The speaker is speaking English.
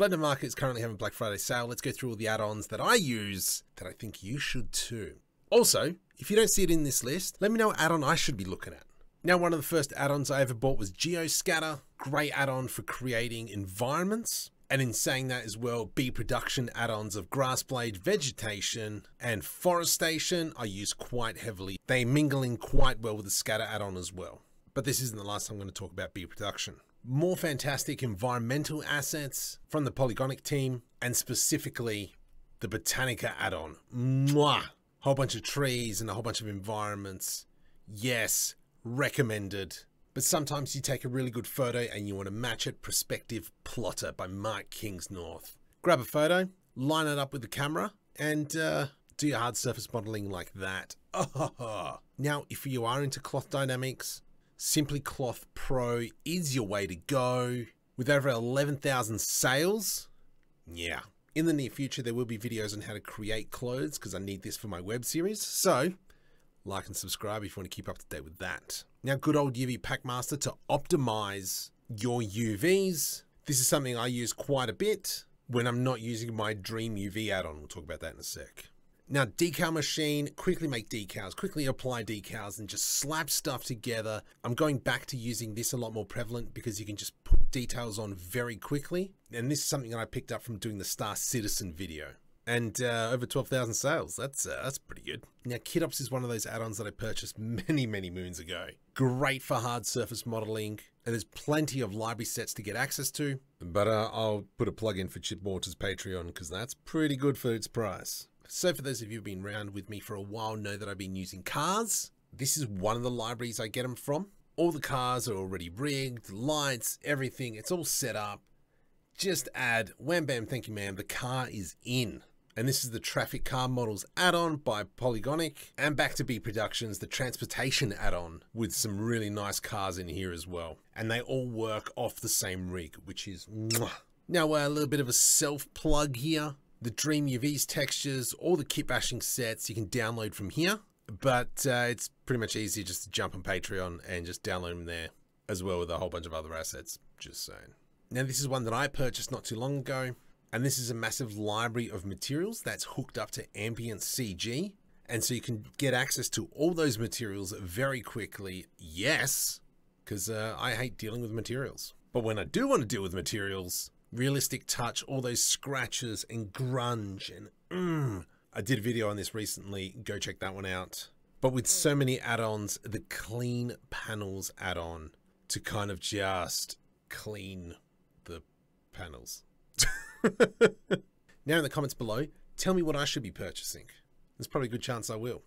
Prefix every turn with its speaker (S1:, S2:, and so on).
S1: Blender Market is currently having Black Friday sale. Let's go through all the add-ons that I use that I think you should too. Also, if you don't see it in this list, let me know what add-on I should be looking at. Now, one of the first add-ons I ever bought was Geoscatter. Great add-on for creating environments. And in saying that as well, BProduction add-ons of Grasswald vegetation and forestation I use quite heavily. They mingle in quite well with the scatter add-on as well. But this isn't the last time I'm going to talk about BProduction. More fantastic environmental assets from the Polygoniq team and specifically the Botanica add-on. Mwah! Whole bunch of trees and a whole bunch of environments. Yes, recommended. But sometimes you take a really good photo and you want to match it. Perspective Plotter by Mark Kingsnorth. Grab a photo, line it up with the camera, and uh, do your hard surface modeling like that. Oh. Now, if you are into cloth dynamics, Simply Cloth Pro is your way to go. With over 11,000 sales, yeah. In the near future, there will be videos on how to create clothes because I need this for my web series. So, like and subscribe if you want to keep up to date with that. Now, good old UV Packmaster to optimize your UVs. This is something I use quite a bit when I'm not using my Dream UV add-on. We'll talk about that in a sec. Now, decal machine, quickly make decals, quickly apply decals and just slap stuff together. I'm going back to using this a lot more prevalent because you can just put details on very quickly. And this is something that I picked up from doing the Star Citizen video. And uh, over 12,000 sales. That's uh, that's pretty good. Now, Kitops is one of those add-ons that I purchased many, many moons ago. Great for hard surface modeling. And there's plenty of library sets to get access to. But uh, I'll put a plug in for Chipp Walters' Patreon because that's pretty good for its price. So for those of you who've been around with me for a while know that I've been using cars. This is one of the libraries I get them from. All the cars are already rigged, lights, everything, it's all set up. Just add, wham bam, thank you ma'am, the car is in. And this is the Traffic Car Models add-on by Polygoniq. And back to BProductions, the Transportation add-on with some really nice cars in here as well. And they all work off the same rig, which is mwah. Now uh, a little bit of a self-plug here the Dream UVs textures, all the kit bashing sets you can download from here. But uh, it's pretty much easy just to jump on Patreon and just download them there, as well with a whole bunch of other assets, just saying. Now this is one that I purchased not too long ago, and this is a massive library of materials that's hooked up to Ambient CG. And so you can get access to all those materials very quickly. Yes, because uh, I hate dealing with materials. But when I do want to deal with materials, realistic touch, all those scratches and grunge and mm. I did a video on this recently. Go check that one out. But with so many add-ons, the clean panels add-on to kind of just clean the panels. now in the comments below, tell me what I should be purchasing. There's probably a good chance I will.